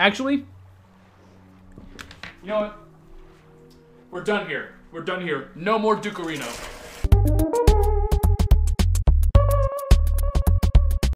Actually, you know what? We're done here. We're done here. No more Dukerino.